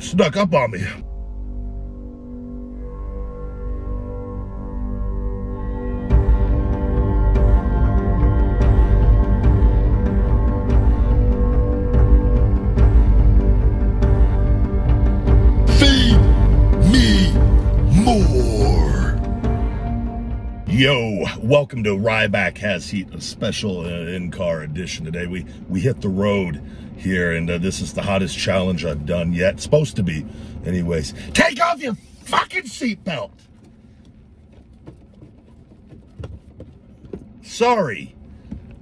snuck up on me. Feed me more. Yo, welcome to Ryback Has Heat, a special uh, in-car edition today. We we hit the road here, and uh, this is the hottest challenge I've done yet. It's supposed to be, anyways. Take off your fucking seatbelt. Sorry,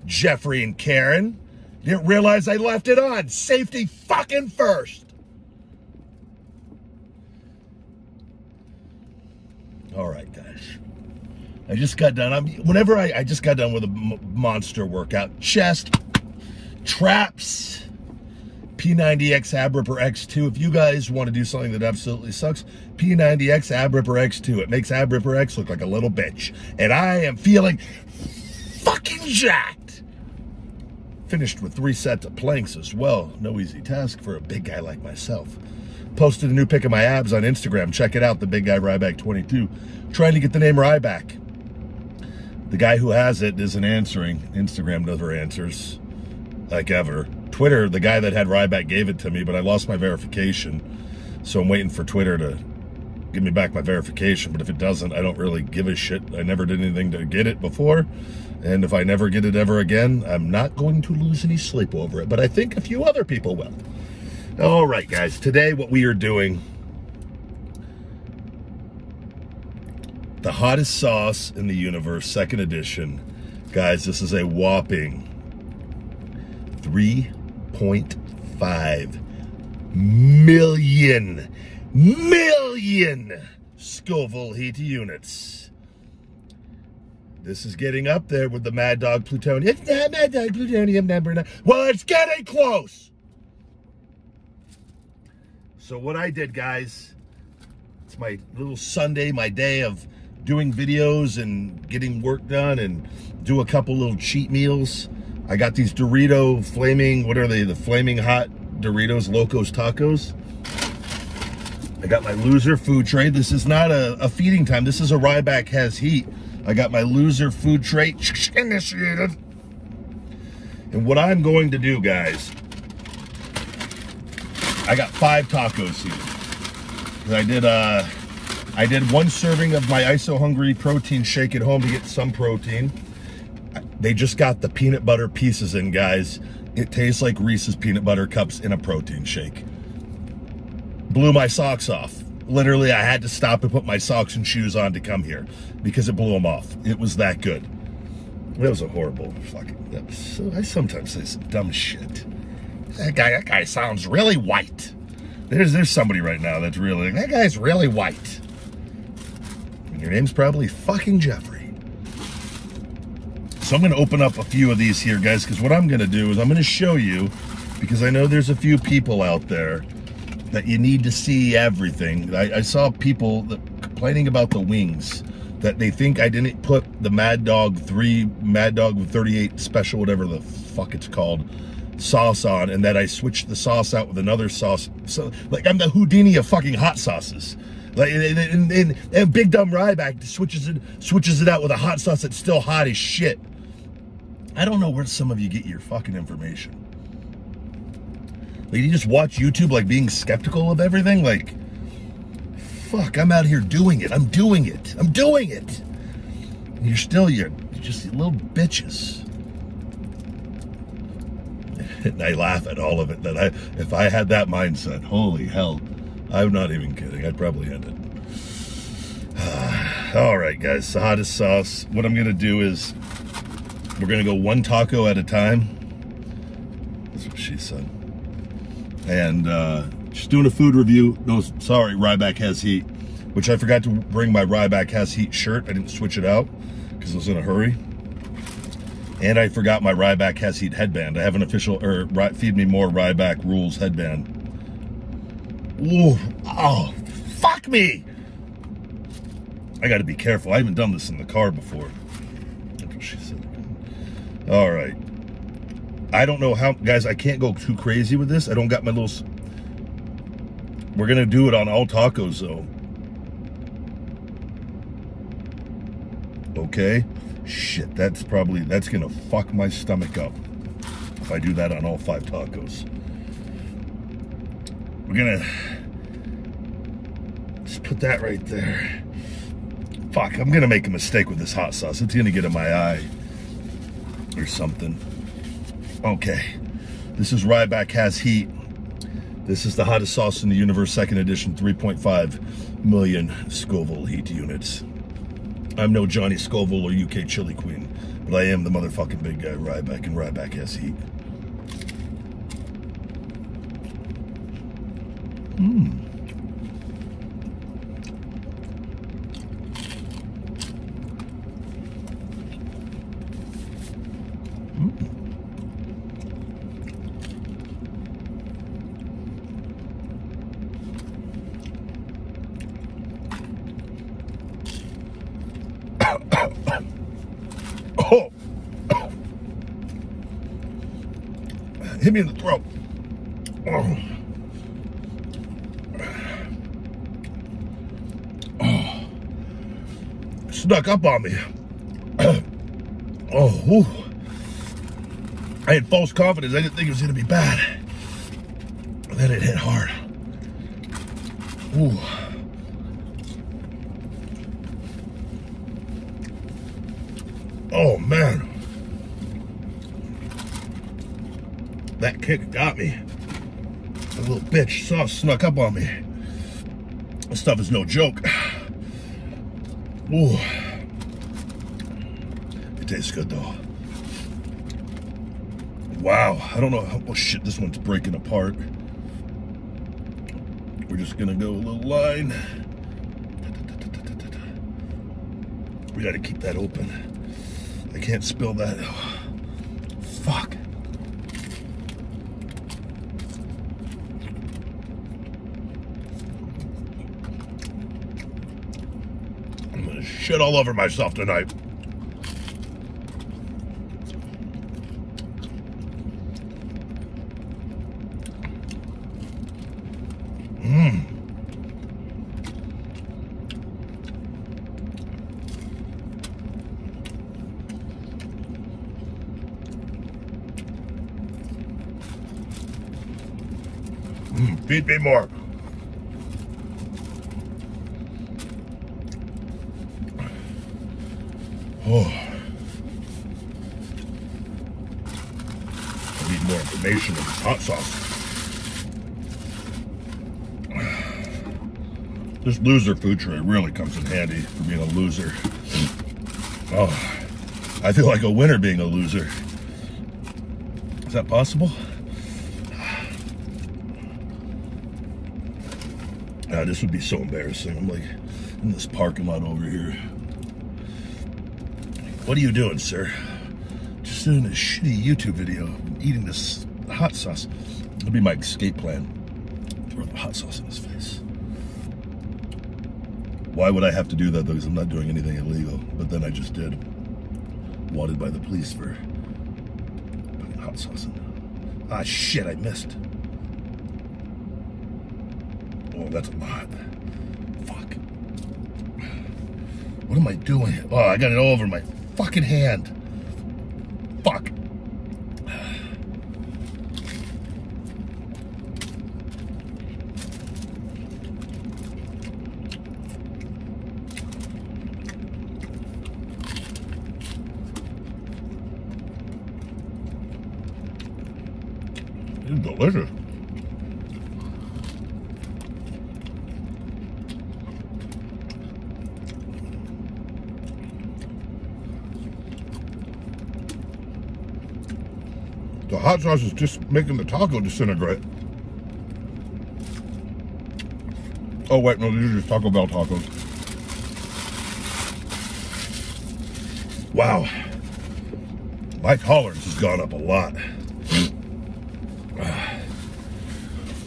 Jeffrey and Karen. Didn't realize I left it on. Safety fucking first. All right, guys. I just got done. I'm whenever I, I just got done with a monster workout, chest, traps, P90X Ab Ripper X2. If you guys want to do something that absolutely sucks, P90X Ab Ripper X2. It makes Ab Ripper X look like a little bitch, and I am feeling fucking jacked. Finished with three sets of planks as well. No easy task for a big guy like myself. Posted a new pic of my abs on Instagram. Check it out, the big guy Ryback 22. Trying to get the name Ryback. The guy who has it isn't answering. Instagram never answers, like ever. Twitter, the guy that had Ryback gave it to me, but I lost my verification. So I'm waiting for Twitter to give me back my verification. But if it doesn't, I don't really give a shit. I never did anything to get it before. And if I never get it ever again, I'm not going to lose any sleep over it. But I think a few other people will. All right, guys. Today, what we are doing the hottest sauce in the universe, second edition. Guys, this is a whopping 3.5 million, million Scoville heat units. This is getting up there with the Mad Dog Plutonium. It's not Mad Dog Plutonium number nine. Well, it's getting close. So what I did, guys, it's my little Sunday, my day of doing videos and getting work done and do a couple little cheat meals. I got these Dorito flaming, what are they? The flaming hot Doritos Locos Tacos. I got my loser food tray. This is not a, a feeding time. This is a Ryback has heat. I got my loser food tray initiated. And what I'm going to do, guys, I got five tacos here. I did uh I did one serving of my ISO Hungry protein shake at home to get some protein. They just got the peanut butter pieces in, guys. It tastes like Reese's peanut butter cups in a protein shake. Blew my socks off. Literally, I had to stop and put my socks and shoes on to come here because it blew them off. It was that good. That was a horrible fucking. So, I sometimes say some dumb shit. That guy, that guy sounds really white. There's there's somebody right now that's really that guy's really white. And your name's probably fucking Jeffrey. So I'm gonna open up a few of these here, guys, because what I'm gonna do is I'm gonna show you, because I know there's a few people out there that you need to see everything. I, I saw people that, complaining about the wings, that they think I didn't put the Mad Dog 3, Mad Dog 38 special, whatever the fuck it's called, sauce on, and that I switched the sauce out with another sauce. So, like, I'm the Houdini of fucking hot sauces. Like, and, and, and, and Big Dumb Ryback switches it, switches it out with a hot sauce that's still hot as shit. I don't know where some of you get your fucking information. Like, you just watch YouTube, like, being skeptical of everything? Like, fuck, I'm out here doing it. I'm doing it. I'm doing it. And you're still, you're, you're just little bitches. And I laugh at all of it. That I, if I had that mindset, holy hell, I'm not even kidding. I'd probably end it. all right, guys, the hottest sauce. What I'm gonna do is we're gonna go one taco at a time. That's what she said. And uh, just doing a food review. No, sorry, Ryback has heat, which I forgot to bring my Ryback has heat shirt. I didn't switch it out because I was in a hurry. And I forgot my Ryback has heat headband. I have an official, or Feed Me More Ryback Rules headband. Ooh, oh, fuck me. I got to be careful. I haven't done this in the car before. That's what she said. All right. I don't know how, guys, I can't go too crazy with this. I don't got my little, We're gonna do it on all tacos though. Okay? Shit, that's probably, that's gonna fuck my stomach up if I do that on all five tacos. We're gonna just put that right there. Fuck, I'm gonna make a mistake with this hot sauce. It's gonna get in my eye or something. Okay, this is Ryback Has Heat. This is the hottest sauce in the universe, second edition, 3.5 million Scoville heat units. I'm no Johnny Scoville or UK Chili Queen, but I am the motherfucking big guy Ryback, and Ryback has heat. Mmm. oh. Hit me in the throat. Oh. oh. Snuck up on me. oh, whew. I had false confidence. I didn't think it was going to be bad. Then it hit hard. Ooh. Oh man. That kick got me. Little bitch saw snuck up on me. This stuff is no joke. Ooh. It tastes good though. Wow, I don't know how, oh shit, this one's breaking apart. We're just gonna go a little line. We gotta keep that open. I can't spill that. fuck. I'm gonna shit all over myself tonight. Mm, mmm. Feed me more. Oh. I need more information on this hot sauce. This loser food tray really comes in handy for being a loser. Oh, I feel like a winner being a loser. Is that possible? Uh, this would be so embarrassing. I'm like in this parking lot over here. What are you doing, sir? Just doing a shitty YouTube video, eating this hot sauce. That'll be my escape plan. Throw the hot sauce in his face. Why would I have to do that though? Because I'm not doing anything illegal. But then I just did. Wanted by the police for putting hot sauce in. Ah, shit, I missed. Oh, that's a lot. Fuck. What am I doing? Oh, I got it all over my fucking hand. Fuck. It's delicious. The hot sauce is just making the taco disintegrate. Oh wait, no, these are just Taco Bell tacos. Wow. My tolerance has gone up a lot.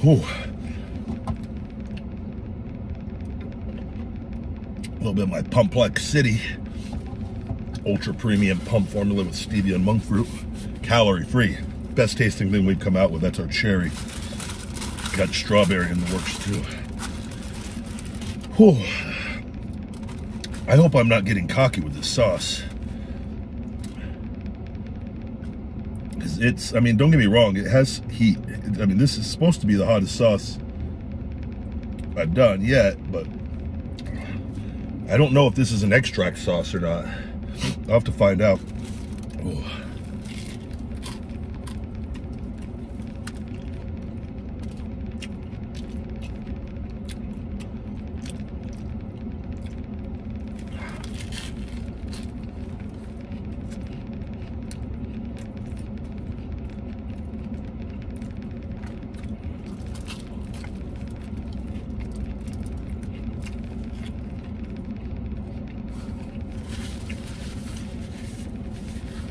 Ooh. A little bit of my Pumplex City ultra premium pump formula with stevia and monk fruit, calorie free best tasting thing we've come out with. That's our cherry. Got strawberry in the works too. Whew. I hope I'm not getting cocky with this sauce. Because it's, I mean, don't get me wrong, it has heat. I mean, this is supposed to be the hottest sauce I've done yet, but I don't know if this is an extract sauce or not. I'll have to find out. Oh.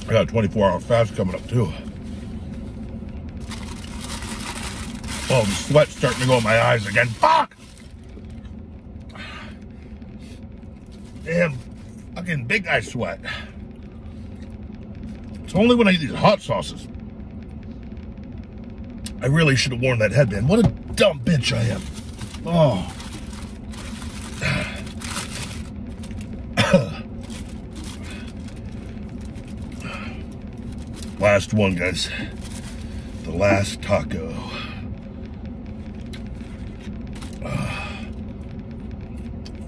I got a 24 hour fast coming up too. Oh, the sweat's starting to go in my eyes again. Fuck! Damn, fucking big guy sweat. It's only when I eat these hot sauces. I really should have worn that headband. What a dumb bitch I am. Oh. Last one, guys. The last taco. Uh,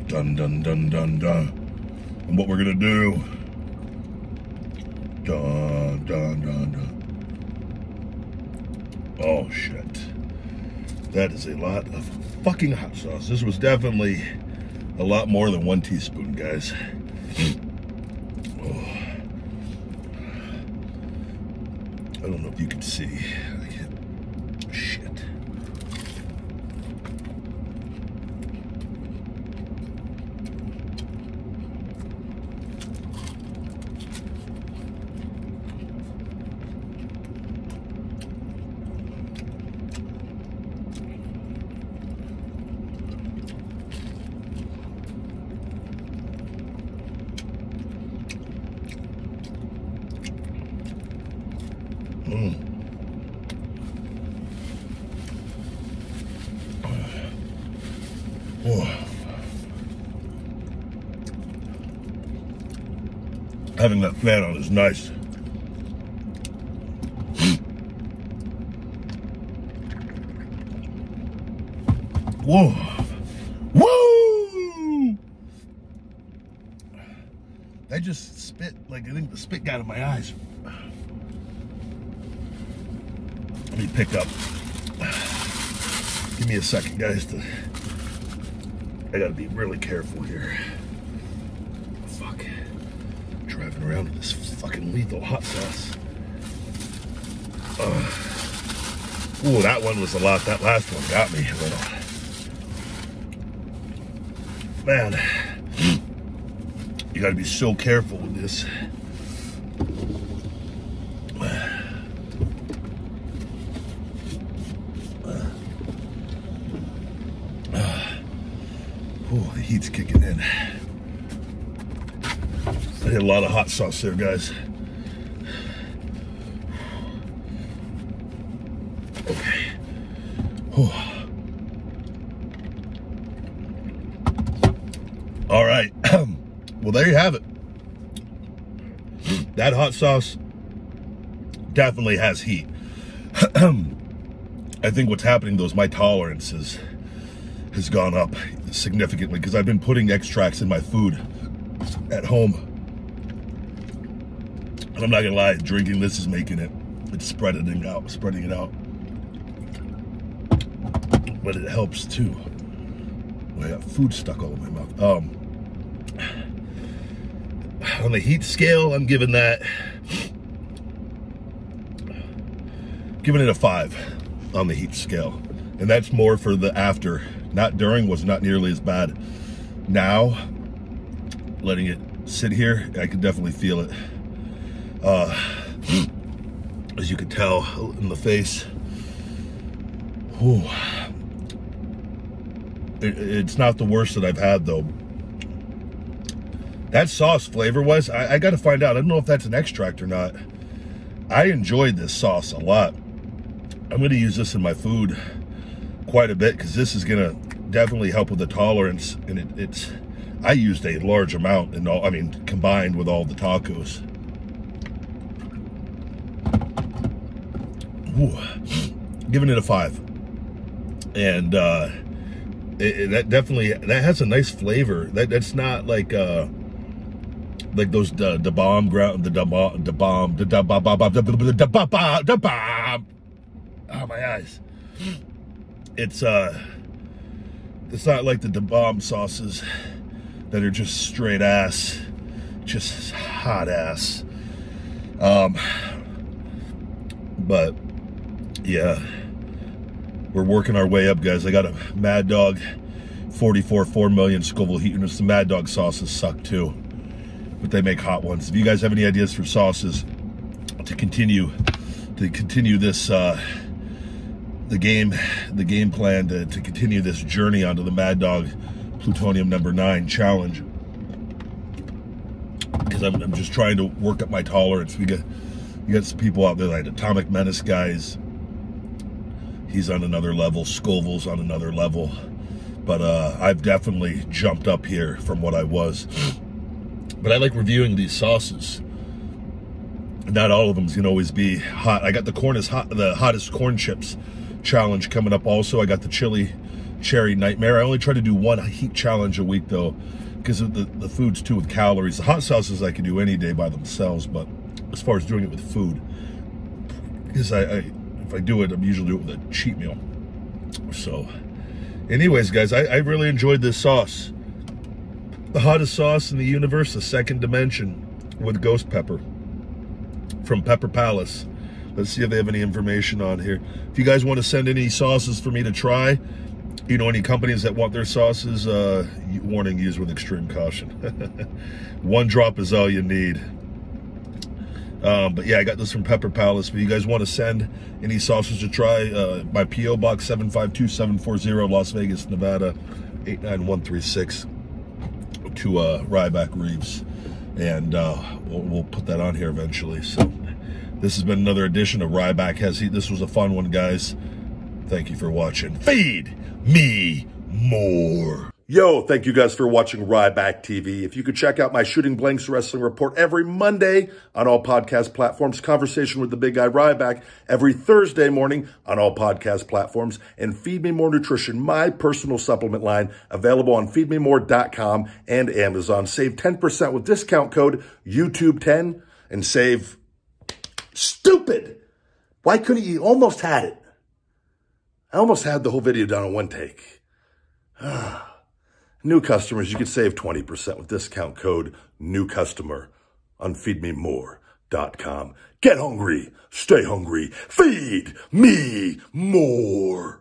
dun, dun, dun, dun, dun. And what we're gonna do. Dun, dun, dun, dun. Oh, shit. That is a lot of fucking hot sauce. This was definitely a lot more than one teaspoon, guys. Oh. I don't know if you can see. I can't. Shit. Oh. Having that fan on is nice. Whoa. Woo! That just spit, like I think the spit got in my eyes. Let me pick up. Give me a second, guys, to I gotta be really careful here. Fuck. Driving around with this fucking lethal hot sauce. Uh, ooh, that one was a lot. That last one got me a little. Man, you gotta be so careful with this. Oh, the heat's kicking in. I hit a lot of hot sauce there, guys. Okay. All right. well, there you have it. That hot sauce definitely has heat. I think what's happening though is my tolerance is, has gone up significantly because I've been putting extracts in my food at home. And I'm not gonna lie, drinking this is making it, it's spreading it out, spreading it out. But it helps too. I got food stuck all in my mouth. Um, on the heat scale, I'm giving that, giving it a five on the heat scale. And that's more for the after. Not during was not nearly as bad. Now, letting it sit here, I can definitely feel it. Uh, as you can tell in the face. Whew. It, it's not the worst that I've had though. That sauce flavor was, I, I got to find out. I don't know if that's an extract or not. I enjoyed this sauce a lot. I'm going to use this in my food quite a bit because this is going to definitely help with the tolerance. And it, it's, I used a large amount and all, I mean, combined with all the tacos. Ooh, giving it a five. And, uh, it, it, that definitely, that has a nice flavor. That That's not like, uh, like those the the bomb ground the the bomb the bomb the the bomb the bomb the bomb oh my eyes it's uh it's not like the da bomb sauces that are just straight ass just hot ass um but yeah we're working our way up guys i got a mad dog 44 4 million scoville heat units the mad dog sauces suck too but they make hot ones. If you guys have any ideas for sauces to continue to continue this uh, the game the game plan to, to continue this journey onto the Mad Dog Plutonium number nine challenge because I'm, I'm just trying to work up my tolerance. We get you got some people out there like Atomic Menace guys. He's on another level. Scoville's on another level. But uh, I've definitely jumped up here from what I was. But I like reviewing these sauces. Not all of them can always be hot. I got the corn is hot, the hottest corn chips challenge coming up. Also, I got the chili cherry nightmare. I only try to do one heat challenge a week though, because the, the foods too with calories. The hot sauces I can do any day by themselves, but as far as doing it with food, because I, I if I do it, I'm usually do it with a cheat meal. So, anyways, guys, I, I really enjoyed this sauce. The hottest sauce in the universe, the second dimension with ghost pepper from Pepper Palace. Let's see if they have any information on here. If you guys want to send any sauces for me to try, you know, any companies that want their sauces, uh, warning, use with extreme caution. One drop is all you need. Um, but yeah, I got this from Pepper Palace. If you guys want to send any sauces to try, uh, my P.O. Box 752740, Las Vegas, Nevada, 89136 to uh, Ryback Reeves. And uh, we'll, we'll, put that on here eventually. So this has been another edition of Ryback Has Heat. This was a fun one, guys. Thank you for watching. Feed me more. Yo, thank you guys for watching Ryback TV. If you could check out my Shooting Blanks Wrestling Report every Monday on all podcast platforms, Conversation with the Big Guy Ryback every Thursday morning on all podcast platforms, and Feed Me More Nutrition, my personal supplement line, available on feedmemore.com and Amazon. Save 10% with discount code YouTube10 and save stupid. Why couldn't you? Almost had it. I almost had the whole video done in one take. New customers, you can save 20% with discount code new customer on feedmemore.com. Get hungry, stay hungry, feed me more.